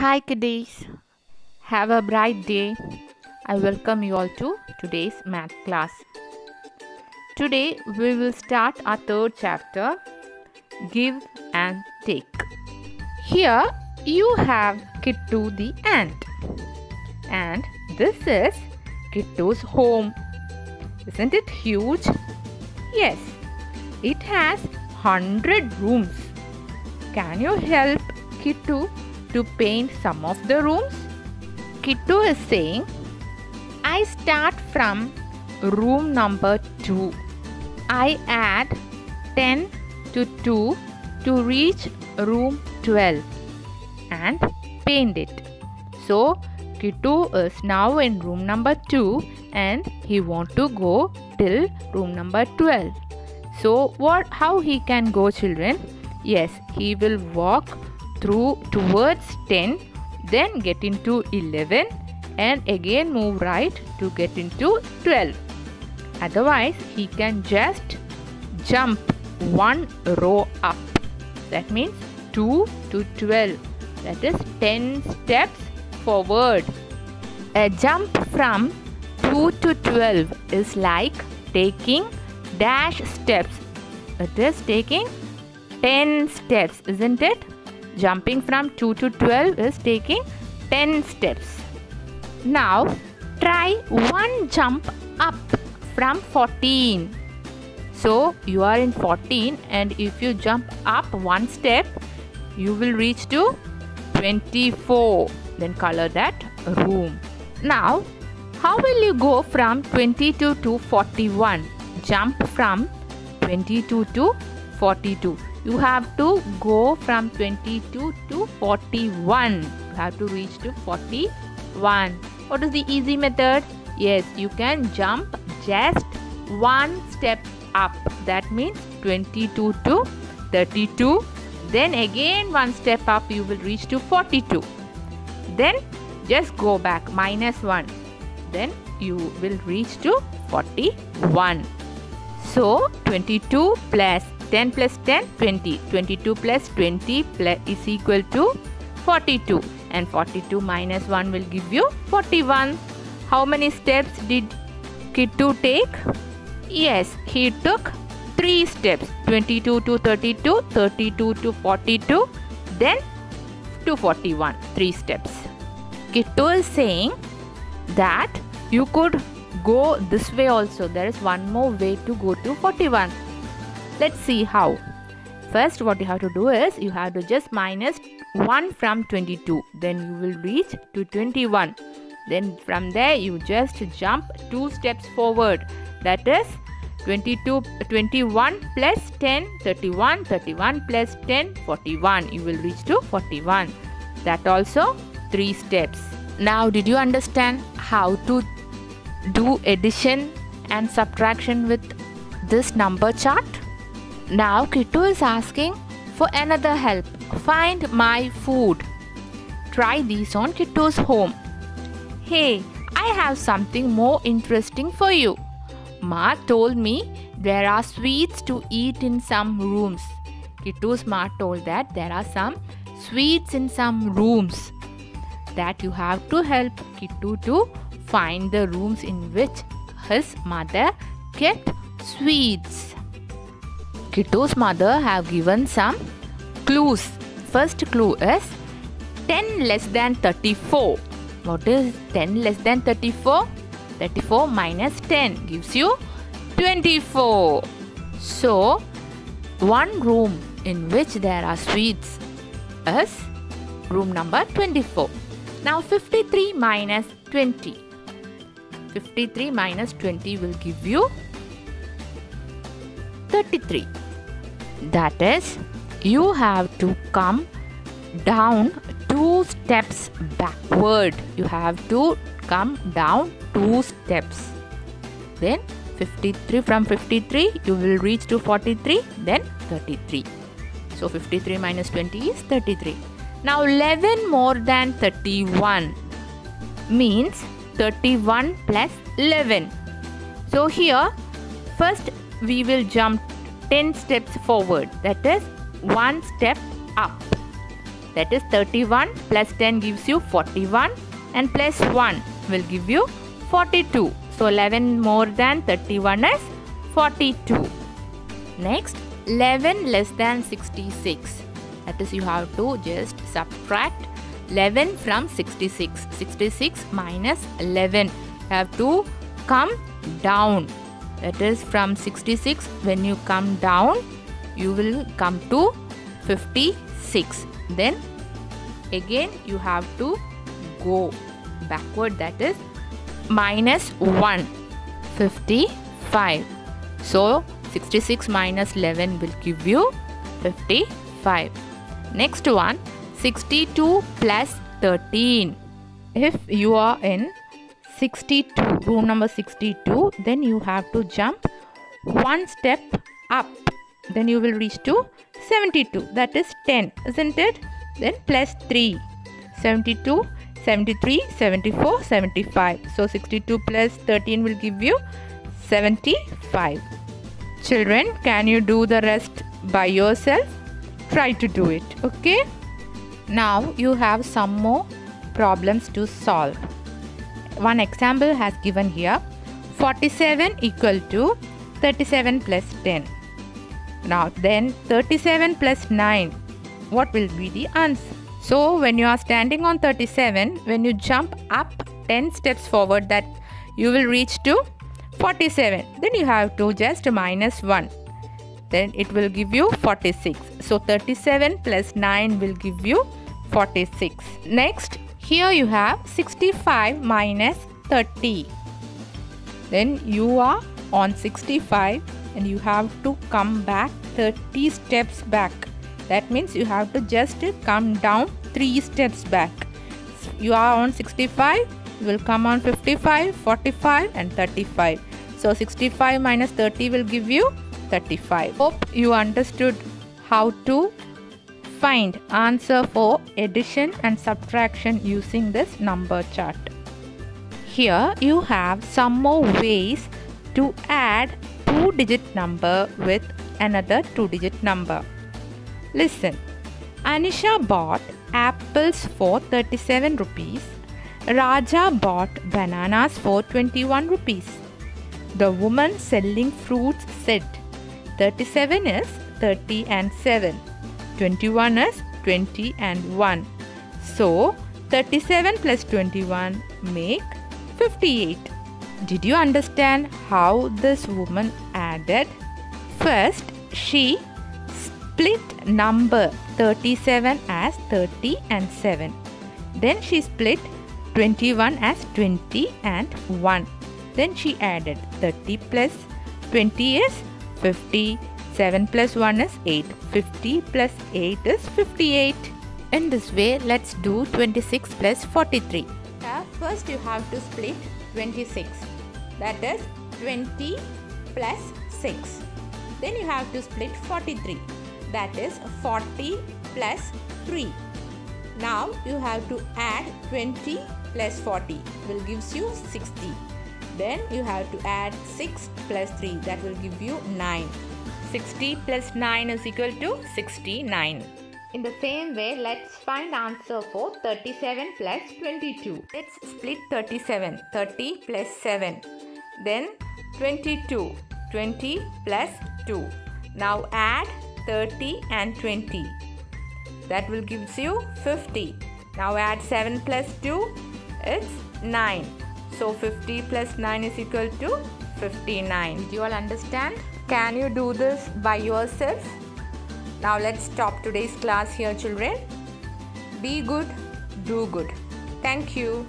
Hi, kiddies. Have a bright day. I welcome you all to today's math class. Today we will start our third chapter Give and Take. Here you have Kittu the ant, and this is Kittu's home. Isn't it huge? Yes, it has 100 rooms. Can you help Kittu to paint some of the rooms? Kittu is saying, I start from room number 2. I add 10 to 2 to reach room 12 and paint it. So, Kittu is now in room number 2 and he want to go till room number 12. So, what how he can go children? Yes, he will walk through towards 10 then get into 11 and again move right to get into 12 otherwise he can just jump one row up. That means 2 to 12 that is 10 steps forward. A jump from 2 to 12 is like taking dash steps. It is taking 10 steps isn't it Jumping from 2 to 12 is taking 10 steps. Now try one jump up from 14. So you are in 14 and if you jump up one step you will reach to 24. Then color that room. Now how will you go from 22 to 41? Jump from 22 to 42 you have to go from 22 to 41 you have to reach to 41 what is the easy method? Yes you can jump just one step up. That means 22 to 32 then again one step up you will reach to 42 then just go back minus 1 then you will reach to 41 so 22 plus 10 plus 10 20 22 plus 20 plus is equal to 42 and 42 minus 1 will give you 41 how many steps did Kittu take? Yes he took 3 steps. 22 to 32 32 to 42 then to 41 3 steps. Kittu is saying that you could go this way also. There is one more way to go to 41 Let's see how. First what you have to do is you have to just minus 1 from 22 then you will reach to 21 then from there you just jump 2 steps forward. That is 22 21 plus 10 31 31 plus 10 41 you will reach to 41 that also 3 steps. Now did you understand how to do addition and subtraction with this number chart now Kittu is asking for another help. Find my food. Try these on Kittu's home. Hey, I have something more interesting for you. Ma told me there are sweets to eat in some rooms. Kittu's ma told that there are some sweets in some rooms. That you have to help Kittu to find the rooms in which his mother kept sweets. Kittu's mother have given some clues. First clue is 10 less than 34. What is 10 less than 34? 34 minus 10 gives you 24. So, one room in which there are sweets is room number 24. Now 53 minus 20. 53 minus 20 will give you 33 that is you have to come down two steps backward. You have to come down two steps. Then 53 from 53 you will reach to 43 then 33 so 53 minus 20 is 33 now 11 more than 31 means 31 plus 11 so here first we will jump 10 steps forward. That is one step up. That is 31 plus 10 gives you 41 and plus 1 will give you 42 so 11 more than 31 is 42 next 11 less than 66 that is you have to just subtract 11 from 66 66 minus 11 you have to come down that is from 66 when you come down you will come to 56 then again you have to go backward. That is minus 1 55 so 66 minus 11 will give you 55 next one 62 plus 13 if you are in 62 room number 62 then you have to jump one step up. Then you will reach to 72 that is 10 isn't it? Then plus 3 72 73 74 75 so 62 plus 13 will give you 75 children can you do the rest by yourself? Try to do it okay? Now you have some more problems to solve one example has given here. 47 equal to 37 plus 10 now then 37 plus 9 what will be the answer? So when you are standing on 37 when you jump up 10 steps forward that you will reach to 47 then you have to just minus 1 then it will give you 46 so 37 plus 9 will give you 46 next here you have 65 minus 30 then you are on 65 and you have to come back 30 steps back. That means you have to just come down 3 steps back. You are on 65 you will come on 55 45 and 35 so 65 minus 30 will give you 35 hope you understood how to find answer for addition and subtraction using this number chart here you have some more ways to add two digit number with another two digit number. Listen, Anisha bought apples for 37 rupees. Raja bought bananas for 21 rupees. The woman selling fruits said 37 is 30 and 7. 21 is 20 and 1. So 37 plus 21 make 58. Did you understand how this woman added? First, she split number 37 as 30 and 7. Then she split 21 as 20 and 1. Then she added 30 plus 20 is 50. 7 plus 1 is 8. 50 plus 8 is 58. In this way, let's do 26 plus 43. Uh, first you have to split 26 that is 20 plus 6 then you have to split 43 that is 40 plus 3 now you have to add 20 plus 40 will gives you 60 then you have to add 6 plus 3 that will give you 9 60 plus 9 is equal to 69 in the same way, let's find answer for 37 plus 22. Let's split 37. 30 plus 7. Then 22. 20 plus 2. Now add 30 and 20. That will gives you 50. Now add 7 plus 2. It's 9. So 50 plus 9 is equal to 59. Do you all understand? Can you do this by yourself? Now let's stop today's class here children. Be good, do good. Thank you.